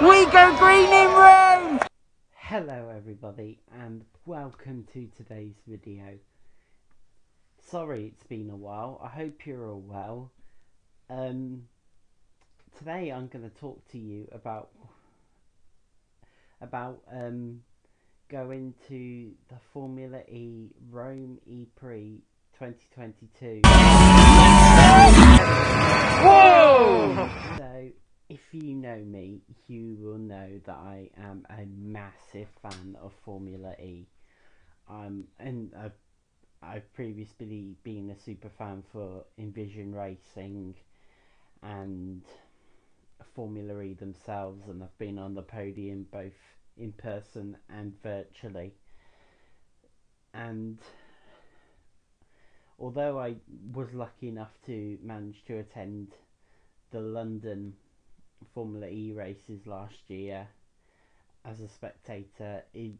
We go green in Rome! Hello everybody and welcome to today's video. Sorry it's been a while, I hope you're all well. Um, today I'm going to talk to you about about um, going to the Formula E Rome E-Prix 2022. Whoa! If you know me, you will know that I am a massive fan of Formula E. Um, and I've, I've previously been a super fan for Envision Racing and Formula E themselves, and I've been on the podium both in person and virtually. And although I was lucky enough to manage to attend the London Formula E races last year as a spectator, it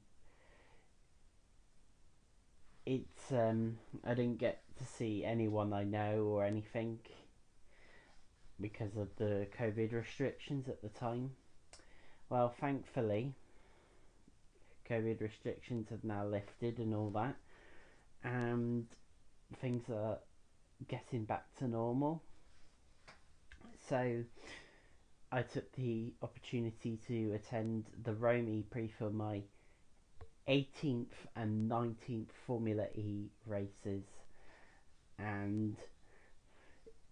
it's um I didn't get to see anyone I know or anything because of the COVID restrictions at the time. Well, thankfully, COVID restrictions have now lifted and all that, and things are getting back to normal. So, I took the opportunity to attend the Rome E-Prix for my 18th and 19th Formula E races, and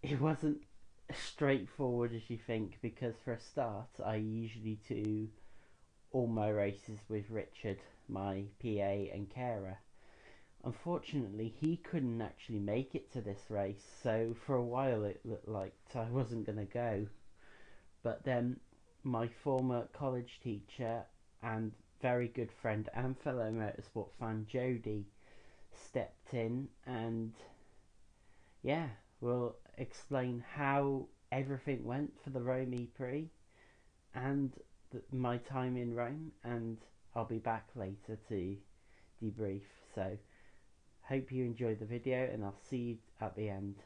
it wasn't as straightforward as you think because, for a start, I usually do all my races with Richard, my PA and carer. Unfortunately, he couldn't actually make it to this race, so for a while it looked like I wasn't going to go. But then my former college teacher and very good friend and fellow motorsport fan Jody stepped in and yeah, we'll explain how everything went for the Rome E-Prix and the, my time in Rome and I'll be back later to debrief. So hope you enjoyed the video and I'll see you at the end.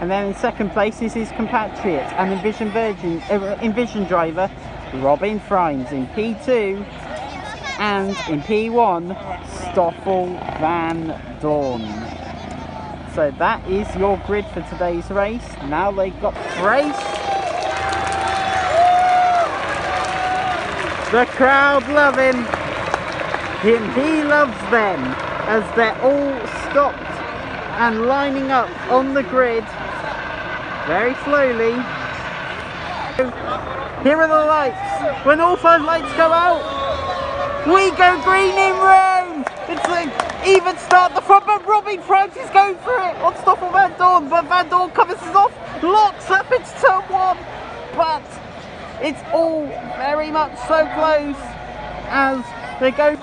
And then in second place is his compatriot and Envision Virgin uh, Envision driver Robin Frijns in P2 and in P1 Stoffel Vandoorne. So that is your grid for today's race. Now they've got race. The crowd love him. And he loves them as they're all stopped and lining up on the grid very slowly. Here are the lights. When all five lights go out, we go green in Rome. It's an even start the front, but Robin Frijns is going for it on Stoffel Vandoorne, but Vandoorne covers us off, locks up, it's turn one, but it's all very much so close as they go.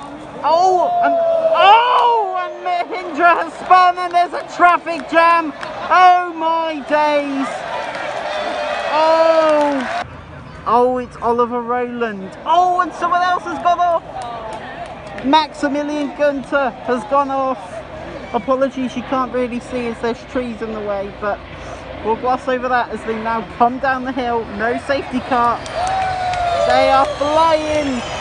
Oh, and oh, and Mahindra has spun, and there's a traffic jam. Oh my days. Oh. Oh, it's Oliver Rowland. Oh, and someone else has gone off. Maximilian Günther has gone off. Apologies, you can't really see as there's trees in the way, but we'll gloss over that as they now come down the hill. No safety car. They are flying.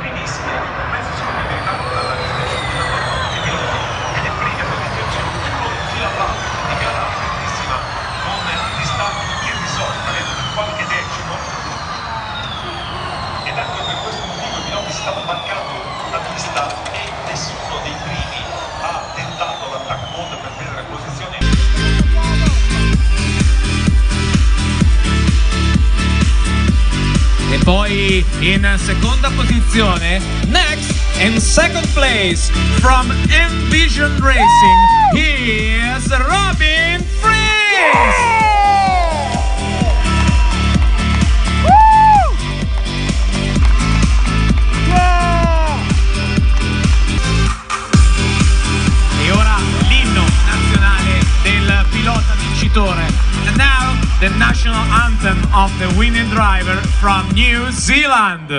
attaccato il primissimo, E poi in seconda posizione, next in second place from Envision Racing, here's Robin Frijns. The national anthem of the winning driver from New Zealand.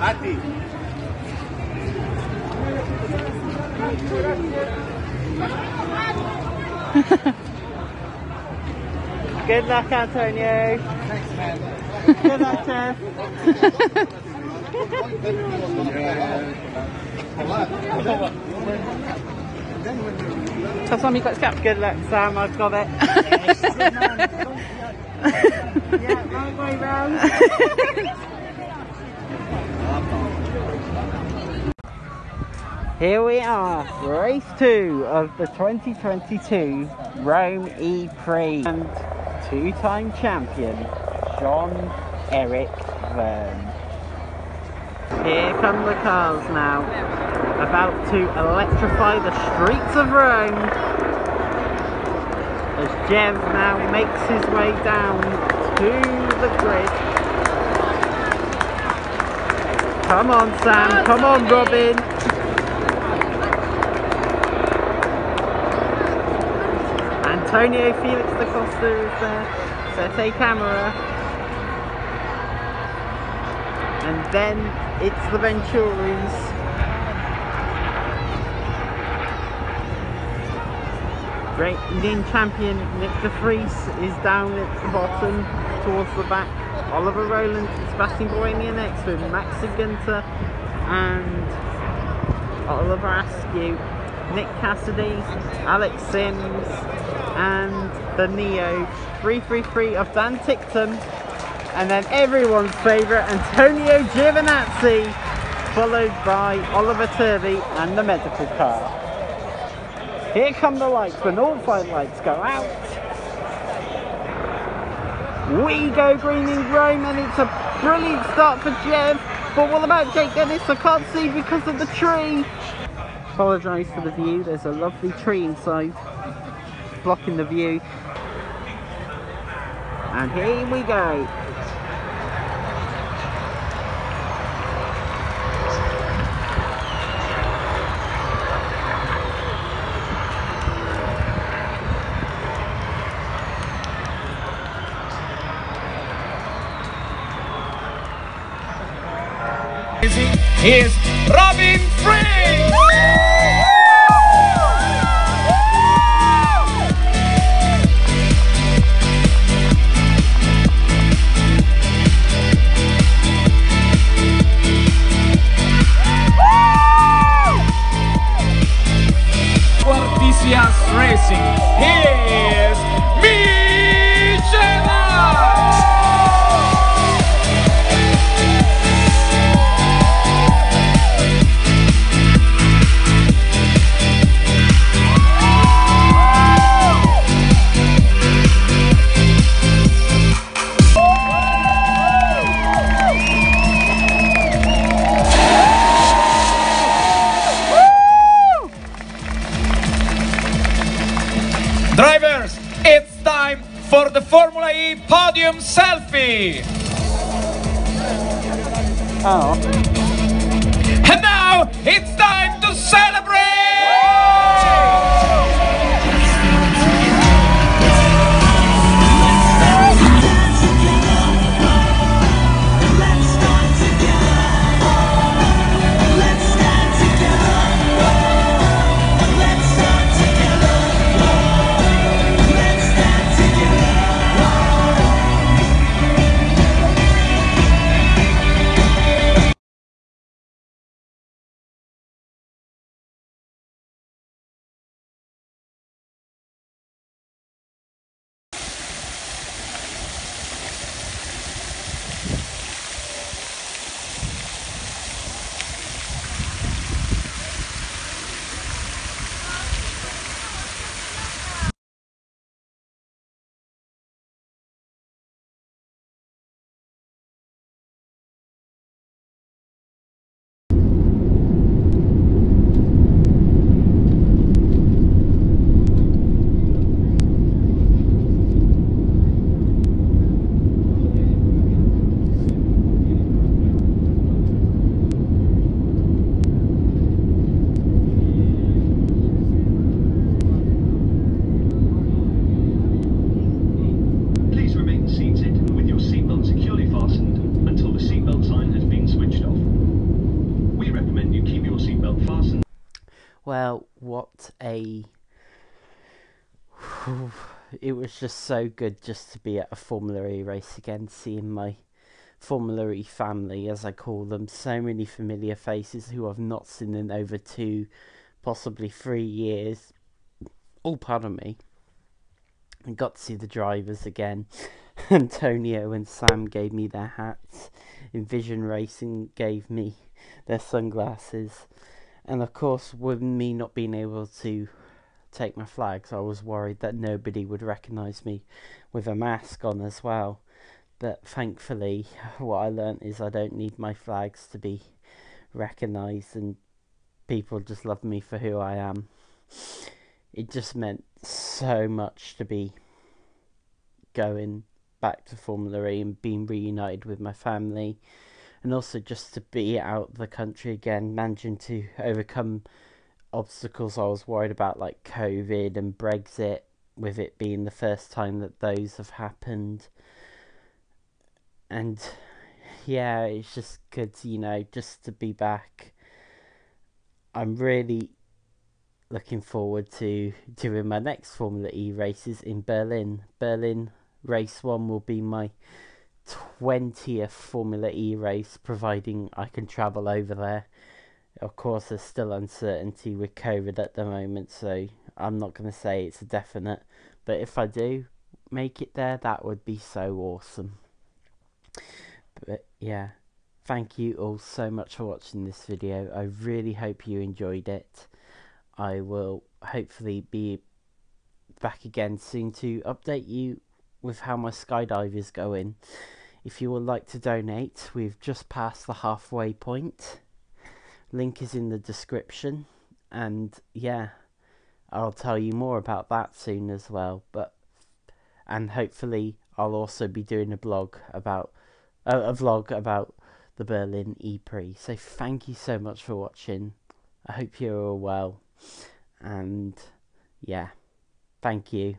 Good luck, Antonio. Thanks, man. Good luck, Jeff. Tell Sam you got his cap. Good luck, Sam. I've got it. yeah, right way round. Here we are, race two of the 2022 Rome E Prix and two-time champion John Eric Verne. Here come the cars now, about to electrify the streets of Rome as Jev now makes his way down to the grid. Come on Sam, come on Robin. Antonio Felix da Costa is there, Sette Camara. And then it's the Venturis. Great Indian champion Nyck de Vries is down at the bottom towards the back. Oliver Rowland, Sébastien Buemi next with Maxi Günther and Oliver Askew, Nick Cassidy, Alex Sims and the NIO 333 of Dan Ticktum and then everyone's favourite Antonio Giovinazzi followed by Oliver Turvey and the medical car. Here come the lights, when all five lights go out. We go green in Rome and it's a brilliant start for Jev. But what about Jake Dennis? I can't see because of the tree. Apologise for the view, there's a lovely tree inside blocking the view. And here we go. Is selfie. Oh. A. It was just so good just to be at a Formula E race again, seeing my Formula E family, as I call them, so many familiar faces who I've not seen in over two, possibly three years. All Oh, pardon me. And got to see the drivers again. Antonio and Sam gave me their hats. Envision Racing gave me their sunglasses. And of course, with me not being able to take my flags, I was worried that nobody would recognise me with a mask on as well. But thankfully, what I learnt is I don't need my flags to be recognised, and people just love me for who I am. It just meant so much to be going back to Formula E and being reunited with my family, and also just to be out the country again, managing to overcome obstacles I was worried about, like COVID and Brexit, with it being the first time that those have happened. And yeah, it's just good, you know, just to be back. I'm really looking forward to doing my next Formula E races in Berlin. Berlin race one will be my 20th Formula E race, providing I can travel over there. Of course, there's still uncertainty with COVID at the moment, so I'm not going to say it's a definite. But if I do make it there, that would be so awesome. But yeah, thank you all so much for watching this video. I really hope you enjoyed it. I will hopefully be back again soon to update you with how my skydive is going. If you would like to donate, we've just passed the halfway point. Link is in the description. And yeah, I'll tell you more about that soon as well. But and hopefully I'll also be doing a blog about uh, a vlog about the Berlin E-Prix. So thank you so much for watching. I hope you're all well. And yeah, thank you